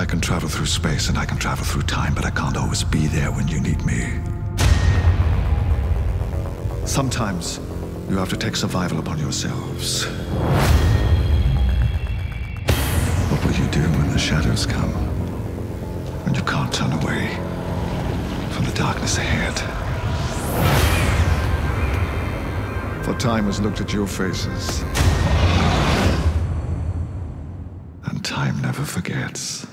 I can travel through space and I can travel through time, but I can't always be there when you need me. Sometimes you have to take survival upon yourselves. What will you do when the shadows come? When you can't turn away from the darkness ahead? For time has looked at your faces. And time never forgets.